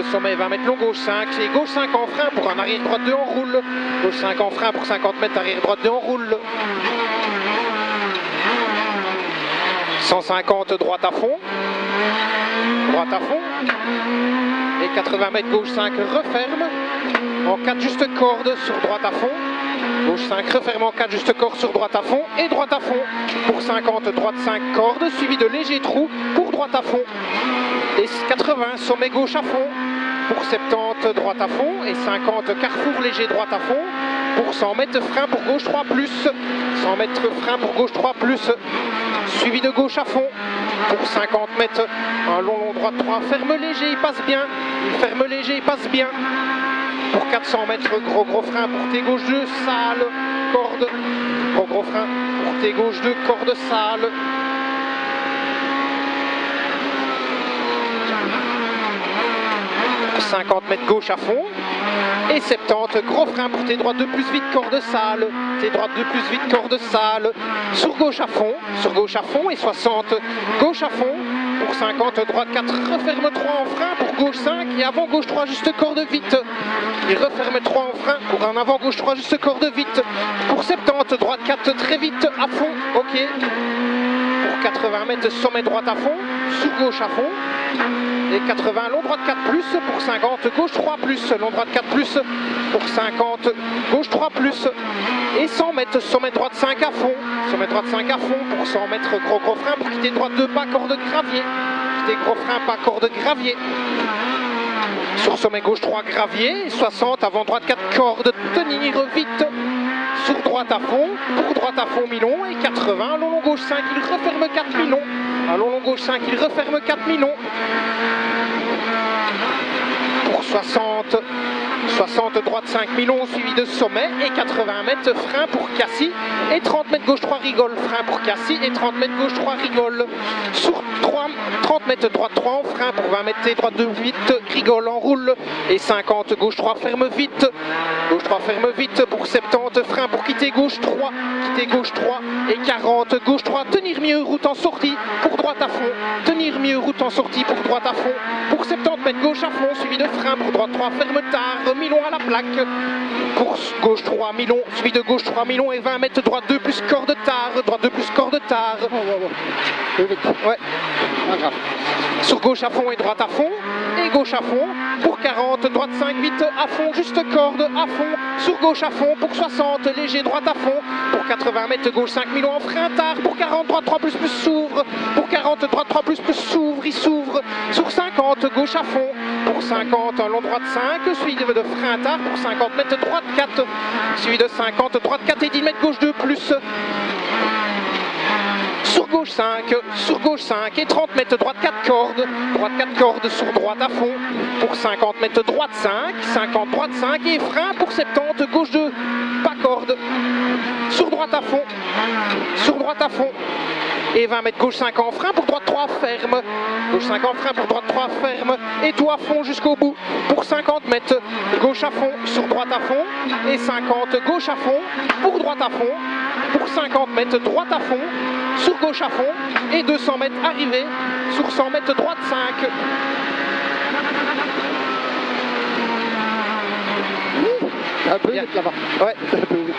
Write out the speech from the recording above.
sommet 20 mètres long, gauche 5, c'est gauche 5 en frein pour un arrière droite 2 en roule. Gauche 5 en frein pour 50 mètres, arrière droite 2 en roule. 150 droite à fond, droite à fond, et 80 mètres gauche 5 referme, en 4 juste corde sur droite à fond, gauche 5 referme en 4 juste corde sur droite à fond, et droite à fond. Pour 50 droite 5 cordes, suivi de léger trou pour droite à fond, et 80 sommet gauche à fond, pour 70 droite à fond, et 50 carrefour léger droite à fond, pour 100 mètres frein pour gauche 3 plus, 100 mètres frein pour gauche 3 plus, suivi de gauche à fond. Pour 50 mètres, un long long droit 3, ferme léger, il passe bien, ferme léger, il passe bien, pour 400 mètres, gros gros frein pour tes gauche 2, sale, corde, gros gros frein pour tes gauche 2, corde sale, 50 mètres gauche à fond. Et 70, gros frein pour tes droites de plus vite, corde sale. Tes droites de plus vite, corde sale. Sur gauche à fond, sur gauche à fond. Et 60, gauche à fond. Pour 50, droite 4, referme 3 en frein pour gauche 5 et avant gauche 3 juste corde vite. Et referme 3 en frein pour un avant gauche 3 juste corde vite. Pour 70, droite 4 très vite à fond, ok. Pour 80 mètres, sommet droite à fond, sur gauche à fond et 80 long droite 4 plus pour 50 gauche 3 plus long droite 4 plus pour 50 gauche 3 plus. Et 100 mètres sommet droite 5 à fond sommet droite 5 à fond pour 100 mètres gros gros frein pour quitter droite 2 pas corde gravier. Quitter gros frein pas corde gravier. Sur sommet gauche 3 gravier 60 avant droite 4 cordes tenir vite. Sur droite à fond, pour droite à fond Milon et 80, long long gauche 5, il referme 4 Milon, un long gauche 5, il referme 4 Milon, pour 60, 60 droite 5 Milon suivi de sommet et 80 mètres frein pour Cassis et 30 mètres gauche 3 rigole, frein pour Cassis et 30 mètres gauche 3 rigole, sur 3, 30 mètres droite 3 en frein pour 20 mètres et droite de 8 rigole en roule et 50 gauche 3 ferme vite, gauche 3 ferme vite pour 70 frein pour quitter gauche 3, quitter gauche 3 et 40 gauche 3, tenir mieux route en sortie pour droite à fond, tenir mieux route en sortie pour droite à fond, pour 70 mètres gauche à fond suivi de frein pour droite 3 ferme tard, Milon à la plaque, pour gauche 3 Milon suivi de gauche 3 Milon et 20 mètres droite 2 plus corde tard, droite 2 sur gauche à fond et droite à fond, et gauche à fond, pour 40, droite 5, vite à fond, juste corde à fond, sur gauche à fond, pour 60, léger droite à fond, pour 80 mètres gauche 5 Milon en frein tard, pour 40, droite 3 plus plus s'ouvre, pour 40, droite 3 plus plus s'ouvre, il s'ouvre, sur 50, gauche à fond, pour 50, un long droite 5, suivi de frein tard, pour 50 mètres droite 4, suivi de 50, droite 4 et 10 mètres gauche 2 plus, gauche 5, sur gauche 5 et 30 mètres droite 4 cordes, droite 4 cordes sur droite à fond. Pour 50 mètres droite 5, 50 droite 5 et frein pour 70 gauche 2, pas corde, sur droite à fond, sur droite à fond. Et 20 mètres gauche 5 en frein pour droite 3 ferme, gauche 5 en frein pour droite 3 ferme. Et tout à fond jusqu'au bout pour 50 mètres. Gauche à fond sur droite à fond. Et 50 gauche à fond pour droite à fond. Pour 50 mètres droite à fond sur gauche à fond et 200 mètres arrivée sur 100 mètres droite 5. Un peu vite là-bas. Ouais. Un peu vite.